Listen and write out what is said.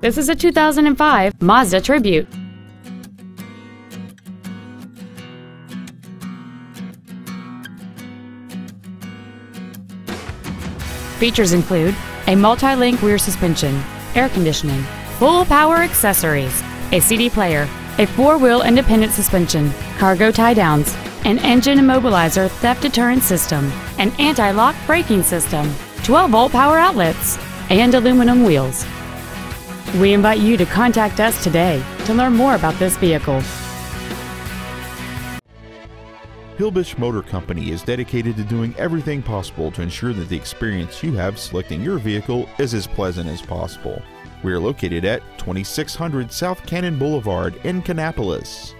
This is a 2005 Mazda Tribute. Features include a multi-link rear suspension, air conditioning, full power accessories, a CD player, a four-wheel independent suspension, cargo tie-downs, an engine immobilizer theft deterrent system, an anti-lock braking system, 12-volt power outlets, and aluminum wheels. We invite you to contact us today to learn more about this vehicle. Hilbish Motor Company is dedicated to doing everything possible to ensure that the experience you have selecting your vehicle is as pleasant as possible. We are located at 2600 South Cannon Boulevard in Kannapolis.